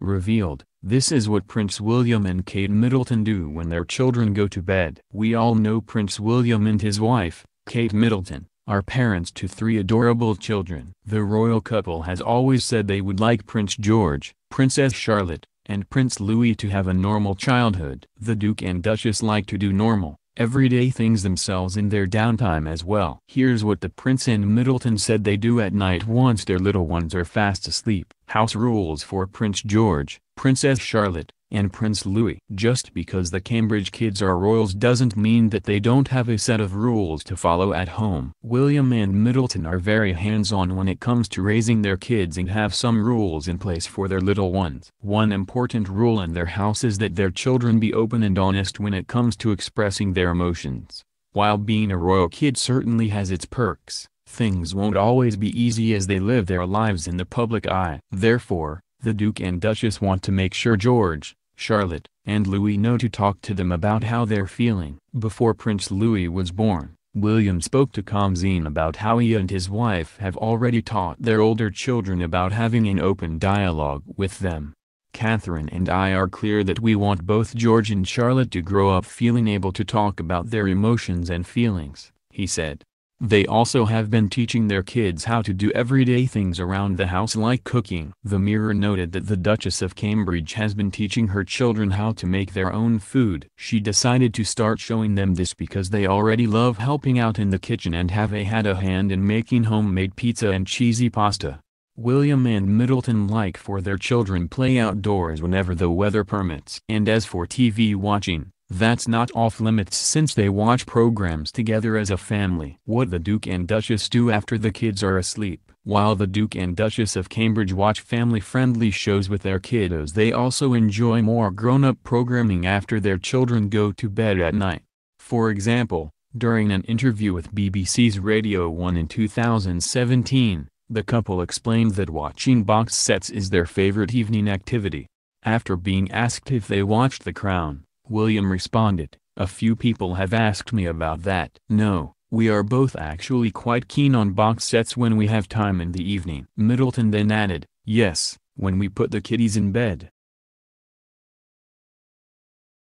revealed, this is what Prince William and Kate Middleton do when their children go to bed. We all know Prince William and his wife, Kate Middleton, are parents to three adorable children. The royal couple has always said they would like Prince George, Princess Charlotte, and Prince Louis to have a normal childhood. The Duke and Duchess like to do normal, everyday things themselves in their downtime as well. Here's what the Prince and Middleton said they do at night once their little ones are fast asleep. House rules for Prince George, Princess Charlotte, and Prince Louis. Just because the Cambridge kids are royals doesn't mean that they don't have a set of rules to follow at home. William and Middleton are very hands-on when it comes to raising their kids and have some rules in place for their little ones. One important rule in their house is that their children be open and honest when it comes to expressing their emotions. While being a royal kid certainly has its perks, things won't always be easy as they live their lives in the public eye. Therefore, the Duke and Duchess want to make sure George, Charlotte, and Louis know to talk to them about how they're feeling. Before Prince Louis was born, William spoke to CALMzine about how he and his wife have already taught their older children about having an open dialogue with them. Catherine and I are clear that we want both George and Charlotte to grow up feeling able to talk about their emotions and feelings, he said. They also have been teaching their kids how to do everyday things around the house like cooking. The Mirror noted that the Duchess of Cambridge has been teaching her children how to make their own food. She decided to start showing them this because they already love helping out in the kitchen and have a had a hand in making homemade pizza and cheesy pasta. William and Middleton like for their children play outdoors whenever the weather permits. And as for TV watching, that's not off limits since they watch programs together as a family. What the Duke and Duchess do after the kids are asleep. While the Duke and Duchess of Cambridge watch family-friendly shows with their kiddos they also enjoy more grown-up programming after their children go to bed at night. For example, during an interview with BBC's Radio 1 in 2017, the couple explained that watching box sets is their favorite evening activity. After being asked if they watched The Crown, William responded, a few people have asked me about that. No, we are both actually quite keen on box sets when we have time in the evening. Middleton then added, yes, when we put the kiddies in bed.